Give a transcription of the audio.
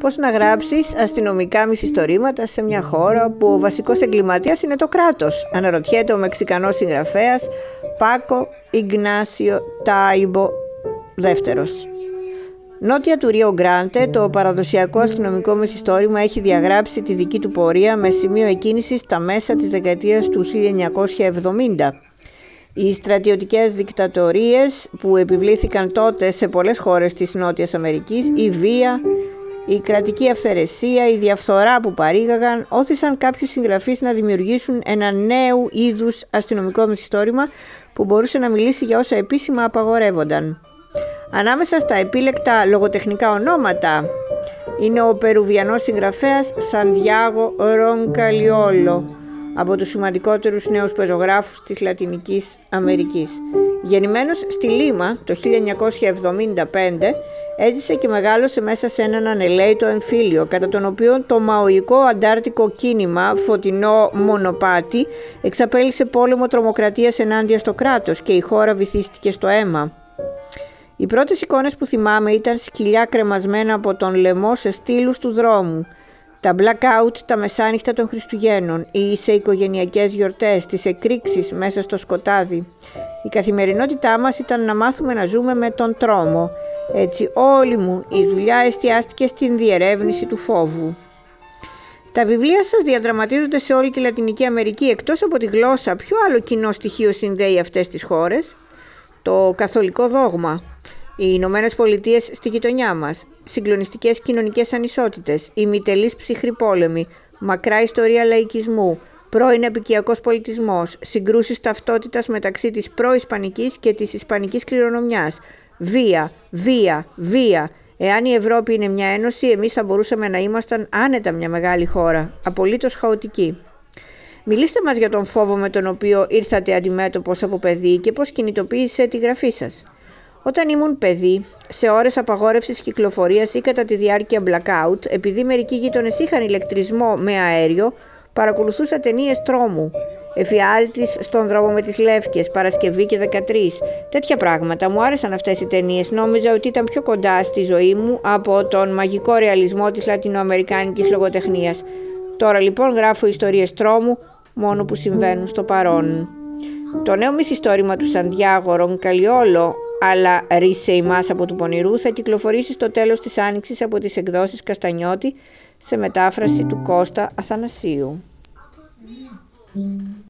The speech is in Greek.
Πώς να γράψεις αστυνομικά μυθιστορήματα σε μια χώρα που ο βασικός εγκληματίας είναι το κράτος, αναρωτιέται ο Μεξικανός συγγραφέας Πάκο Ιγνάσιο Τάιμπο δεύτερος. Νότια του Ρίο Γκράντε, το παραδοσιακό αστυνομικό μυθιστόρημα έχει διαγράψει τη δική του πορεία με σημείο εκκίνησης στα μέσα της δεκαετίας του 1970. Οι στρατιωτικές δικτατορίες που επιβλήθηκαν τότε σε πολλές χώρες της Νότιας Αμερικής, η βία, η κρατική αυθαιρεσία, η διαφθορά που παρήγαγαν όθησαν κάποιους συγγραφείς να δημιουργήσουν ένα νέο είδους αστυνομικό μυθιστόρημα που μπορούσε να μιλήσει για όσα επίσημα απαγορεύονταν. Ανάμεσα στα επίλεκτα λογοτεχνικά ονόματα είναι ο περουβιανός συγγραφέας Σαντιάγο Ρονκαλιόλο από τους σημαντικότερους νέους πεζογράφους της Λατινικής Αμερικής. Γεννημένος στη Λίμα το 1975, έζησε και μεγάλωσε μέσα σε έναν ανελαίτο εμφύλιο, κατά τον οποίο το μαοϊκό αντάρτικο κίνημα «Φωτεινό Μονοπάτι» εξαπέλυσε πόλεμο τρομοκρατίας ενάντια στο κράτος και η χώρα βυθίστηκε στο αίμα. Οι πρώτες εικόνες που θυμάμαι ήταν σκυλιά κρεμασμένα από τον λαιμό σε στήλους του δρόμου, τα blackout τα μεσάνυχτα των Χριστουγέννων ή σε οικογενειακές γιορτές, τις εκρήξεις μέσα στο σκοτάδι. Η καθημερινότητά μας ήταν να μάθουμε να ζούμε με τον τρόμο. Έτσι όλη μου η δουλειά εστιάστηκε στην διερεύνηση του φόβου. Τα βιβλία σας διαδραματίζονται σε όλη τη Λατινική Αμερική εκτός από τη γλώσσα. Ποιο άλλο κοινό στοιχείο συνδέει αυτές τις χώρες; Το καθολικό δόγμα. Οι Ηνωμένες Πολιτείες στη γειτονιά μας, συγκλονιστικές κοινωνικές ανισότητες, ημιτελή ψυχρή πόλεμη, μακρά ιστορία λαϊκισμού, πρώην επικιακός πολιτισμός, συγκρούσεις ταυτότητας μεταξύ της προϊσπανική και της ισπανικής κληρονομιάς, βία, βία, βία. Εάν η Ευρώπη είναι μια ένωση, εμείς θα μπορούσαμε να ήμασταν άνετα μια μεγάλη χώρα, απολύτως χαοτική. Μιλήστε μας για τον φόβο με τον οποίο ήρθατε αντιμέτωπος από παιδί και πώς κινητοποίησε τη γραφή σας. Όταν ήμουν παιδί, σε ώρες απαγόρευσης κυκλοφορίας ή κατά τη διάρκεια blackout, επειδή μερικοί γείτονες είχαν ηλεκτρισμό με αέριο, παρακολουθούσα ταινίες τρόμου. Εφιάλτης στον δρόμο με τις Λεύκες, Παρασκευή και 13. Τέτοια πράγματα. Μου άρεσαν αυτές οι ταινίες. Νόμιζα ότι ήταν πιο κοντά στη ζωή μου από τον μαγικό ρεαλισμό της λατινοαμερικάνικης λογοτεχνίας. Τώρα λοιπόν γράφω ιστορίες τρόμου μόνο που συμβαίνουν στο παρόν. Το νέο μυθιστόρημα του Σαντιάγο Καλλιόλο αλλά ρίσε ημάς από του πονηρού θα κυκλοφορήσει στο τέλος της Άνοιξης από τις εκδόσεις Καστανιώτη σε μετάφραση του Κώστα Αθανασίου.